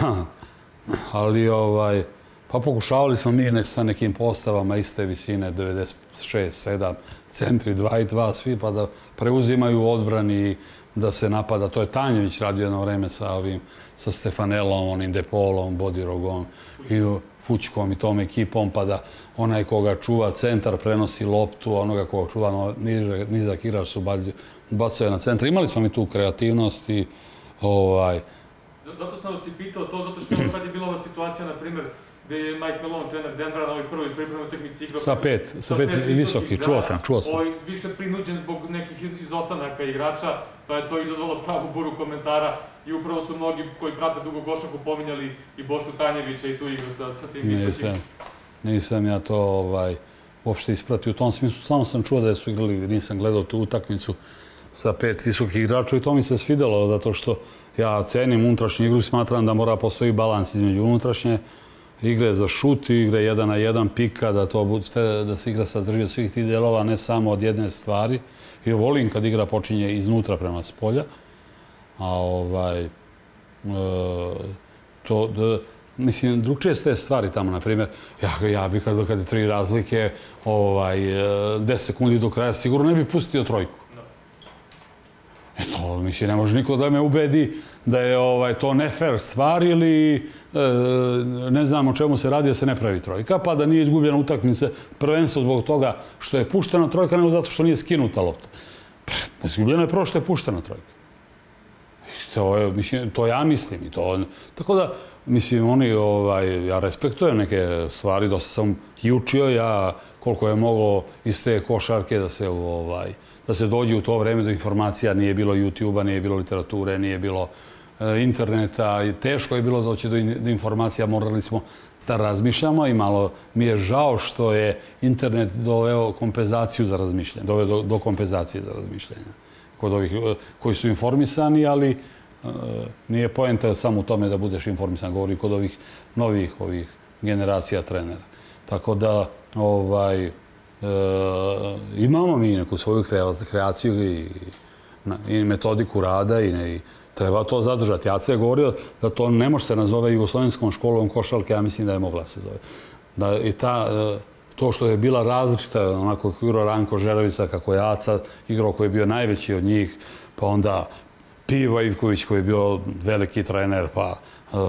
Ali, ovaj, pa pokušavali smo mi ne, sa nekim postavama iste visine, 96, 7, centri 2 i 2, svi pa da preuzimaju odbrani i da se napada. To je Tanjević radio jedno vreme sa ovim, sa Stefanelom, onim Depolom, Bodirogom i Fućkom i tom ekipom, pa da onaj koga čuva centar prenosi loptu, onoga koga čuva nizak igrač su bacuje na centar. Imali smo mi tu kreativnost i ovaj, Zato sam vas i pitao to, zato što sad je bila ova situacija, na primjer, gde je Mike Malone, trener Denvera, na ovoj prvoj pripremnoj utakmici igrao... Sa pet, sa pet visokih, čuo sam, čuo sam. Ovaj, više prinuđen zbog nekih izostanaka igrača, pa je to izazvalo pravu buru komentara i upravo su mnogi koji prate dugo košarku pominjali i Bošku Tanjevića i tu igru sa, sa tim visokim. nisam, nisam ja to ovaj, uopšte ispratio u tom smislu. Samo sam čuo da su igrali, nisam gledao tu utakmicu sa pet visokih igrača i to mi se svidelo, zato što ja cenim unutrašnju igru i smatram da mora postoji balans između unutrašnje igre za šut igre jedan na jedan pika, da to bude sve, da se igra sadrži od svih tih delova, ne samo od jedne stvari. I volim kad igra počinje iznutra prema spolja. A ovaj, e, to, da, mislim, drugčije ste stvari tamo, na primjer, ja, ja bi kad, kad je tri razlike, ovaj, e, 10 sekundi do kraja, sigurno ne bi pustio trojku. E to, mislim, ne može niko da me ubedi da je ovaj, to nefer stvar ili e, ne znam o čemu se radi da se ne pravi trojka, pa da nije izgubljena utakmica prvenstvo zbog toga što je puštena trojka, nego zato što nije skinuta lopta. Izgubljena je prvo što je puštena trojka. To, je, mislim, to ja mislim. I to, tako da, mislim, oni, ovaj, ja respektujem neke stvari, dosta sam i učio ja koliko je moglo iz te košarke da se, ovaj, da se dođe u to vreme do informacija. Nije bilo YouTube-a, nije bilo literature, nije bilo e, interneta. I teško je bilo doći do, do informacija. Morali smo da razmišljamo i malo mi je žao što je internet doveo kompenzaciju za razmišljanje, doveo do, do kompenzacije za razmišljanje kod ovih eh, koji su informisani, ali nije poenta samo u tome da budeš informisan, govori kod ovih novih ovih generacija trenera. Tako da ovaj, e, imamo mi neku svoju kreaciju i, i metodiku rada i, ne, i treba to zadržati. Ja je govorio da to ne može se nazove Jugoslovenskom školom košalke, ja mislim da je mogla se zove. Da, i ta, e, to što je bila različita, onako kako Ranko Žerovica, kako je Aca igrao koji je bio najveći od njih, pa onda Piva Ivković koji je bio veliki trener, pa uh,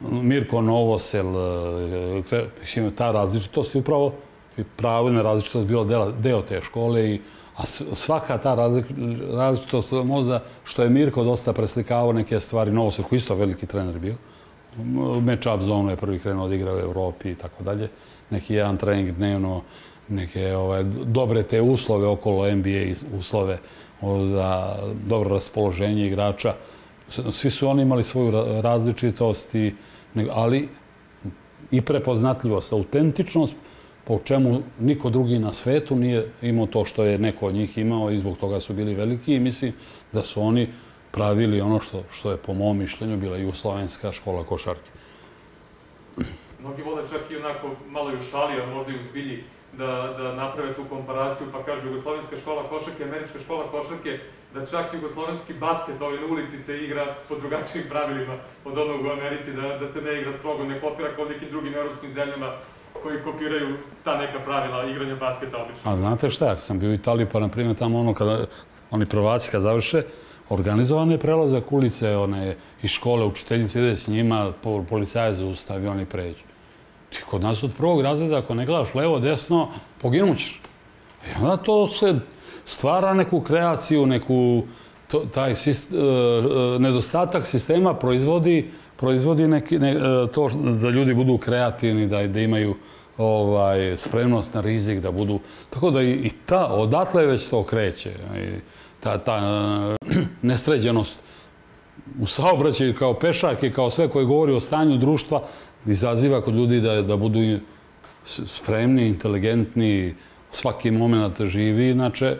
Mirko Novosel, uh, ta različitost je upravo pravilna različitost bila deo, deo te škole i a svaka ta različitost možda što je Mirko dosta preslikavao neke stvari, Novosel koji isto veliki trener bio, match-up zonu je prvi krenuo da igra u Evropi i tako dalje, neki jedan trening dnevno, neke ovaj, dobre te uslove okolo NBA uslove za dobro raspoloženje igrača. Svi su oni imali svoju različitost, i, ali i prepoznatljivost, autentičnost, po čemu niko drugi na svetu nije imao to što je neko od njih imao i zbog toga su bili veliki i mislim da su oni pravili ono što, što je po mom mišljenju bila i u slovenska škola košarke. Mnogi vole čak i onako malo i u šali, a možda i u zbilji, da, da naprave tu komparaciju, pa kažu Jugoslovenska škola košarke, Američka škola košarke, da čak jugoslovenski basket ovaj na ulici se igra po drugačijim pravilima od onog u Americi, da, da se ne igra strogo, ne kopira kao nekim drugim europskim zemljama koji kopiraju ta neka pravila igranja basketa obično. A znate šta, ako sam bio u Italiji, pa na primjer tamo ono kada oni prvaci kad završe, organizovane prelazak ulice, one iz škole, učiteljice ide s njima, policaje zaustavi, oni pređu. Ti kod nas od prvog razreda, ako ne gledaš levo, desno, poginućeš. I onda to se stvara neku kreaciju, neku, to, taj sist, e, e nedostatak sistema proizvodi, proizvodi neki, ne, e, to da ljudi budu kreativni, da, da imaju ovaj spremnost na rizik, da budu... Tako da i, i ta, odatle već to kreće. I, ta, ta e, nesređenost u saobraćaju kao pešak i kao sve koje govori o stanju društva, izaziva kod ljudi da, da budu spremni, inteligentni, svaki moment živi. Inače,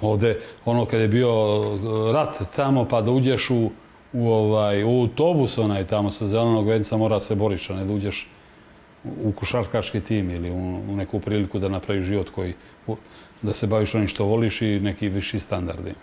ovde, ono kad je bio eh, rat tamo, pa da uđeš u, u, ovaj, u autobus onaj tamo sa zelenog venca, mora se boriš, a ne da uđeš u košarkaški tim ili u, u neku priliku da napraviš život koji, da se baviš onim što voliš i neki viši standardi.